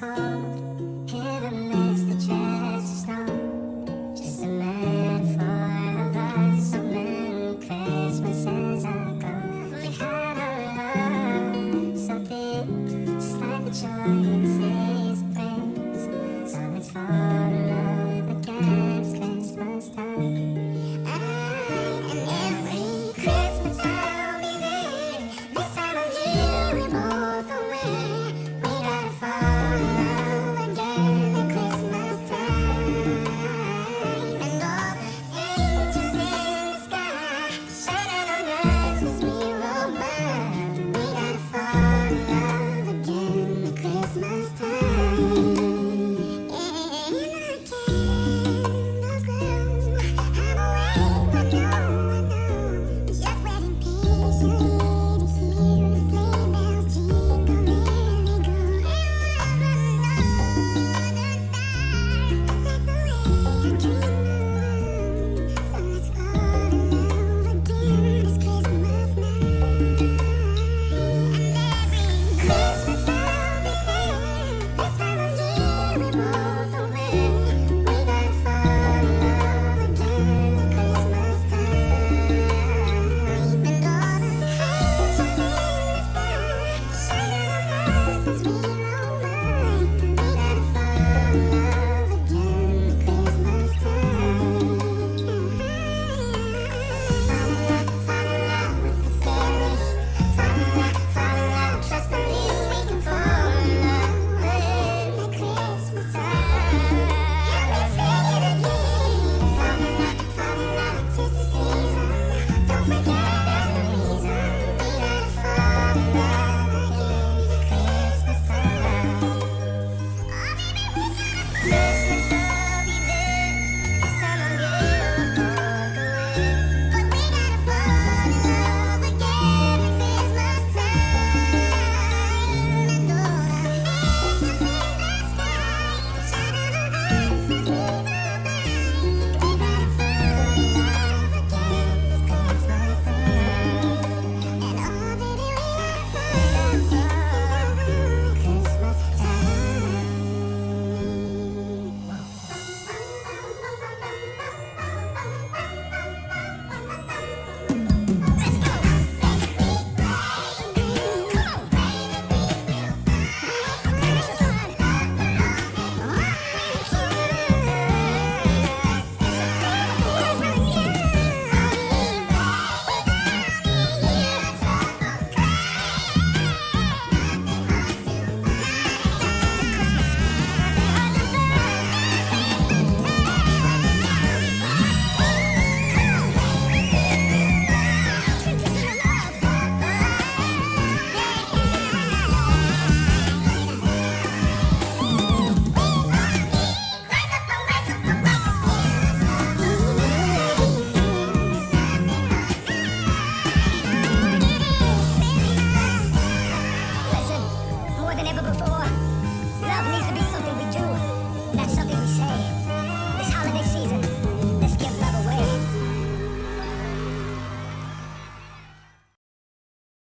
days